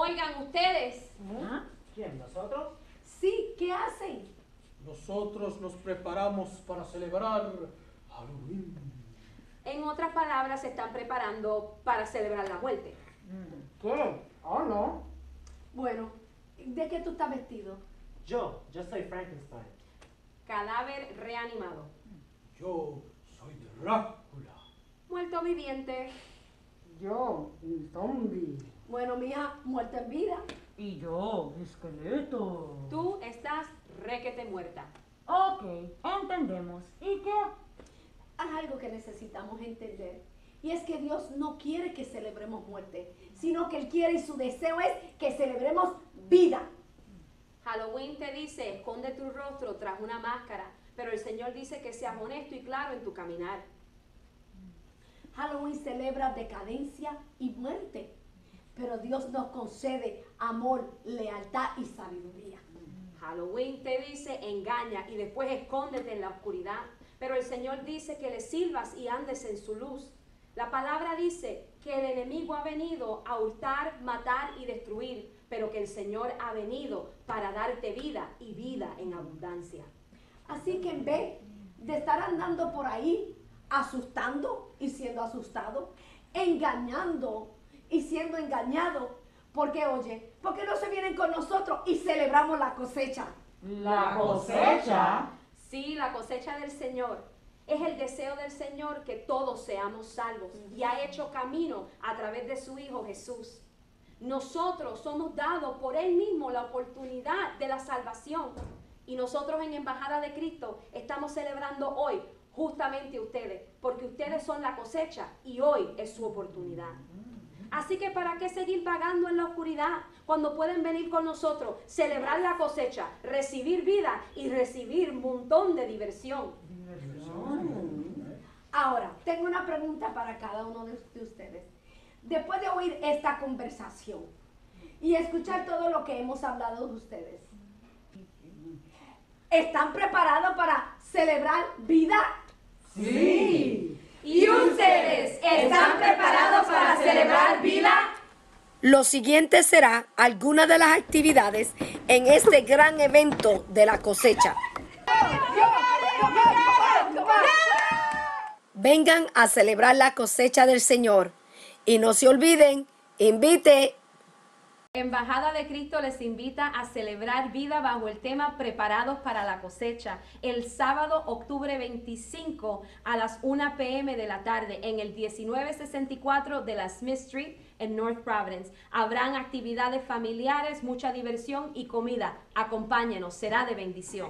Oigan ustedes, ¿Ah? ¿Quién? ¿Nosotros? Sí, ¿qué hacen? Nosotros nos preparamos para celebrar Halloween. en otras palabras, se están preparando para celebrar la muerte. ¿Qué? Oh, no. Bueno, ¿de qué tú estás vestido? Yo, yo soy Frankenstein. Cadáver reanimado. Yo soy Drácula. Muerto viviente. Yo, un zombie. Bueno, mija, muerta en vida. Y yo, esqueleto. Tú estás requete muerta. Ok, entendemos. ¿Y qué? Hay algo que necesitamos entender. Y es que Dios no quiere que celebremos muerte, sino que Él quiere y su deseo es que celebremos vida. Halloween te dice, esconde tu rostro tras una máscara, pero el Señor dice que seas honesto y claro en tu caminar. Halloween celebra decadencia y muerte, pero Dios nos concede amor, lealtad y sabiduría. Halloween te dice, engaña y después escóndete en la oscuridad, pero el Señor dice que le sirvas y andes en su luz. La palabra dice que el enemigo ha venido a hurtar, matar y destruir, pero que el Señor ha venido para darte vida y vida en abundancia. Así que en vez de estar andando por ahí asustando y siendo asustado, engañando y siendo engañado, porque oye, ¿por qué no se vienen con nosotros y celebramos la cosecha? La cosecha. Sí, la cosecha del Señor. Es el deseo del Señor que todos seamos salvos y ha hecho camino a través de su Hijo Jesús. Nosotros somos dados por Él mismo la oportunidad de la salvación y nosotros en Embajada de Cristo estamos celebrando hoy justamente ustedes, porque ustedes son la cosecha y hoy es su oportunidad. Así que ¿para qué seguir pagando en la oscuridad cuando pueden venir con nosotros, celebrar la cosecha, recibir vida y recibir un montón de diversión? Ahora, tengo una pregunta para cada uno de de ustedes. Después de oír esta conversación y escuchar todo lo que hemos hablado de ustedes, ¿están preparados para celebrar vida? Sí. ¿Y ustedes están preparados para celebrar vida? Lo siguiente será alguna de las actividades en este gran evento de la cosecha. Vengan a celebrar la cosecha del Señor y no se olviden, invite Embajada de Cristo les invita a celebrar vida bajo el tema Preparados para la cosecha el sábado octubre 25 a las 1 pm de la tarde en el 1964 de la Smith Street en North Providence. Habrán actividades familiares, mucha diversión y comida. Acompáñenos, será de bendición.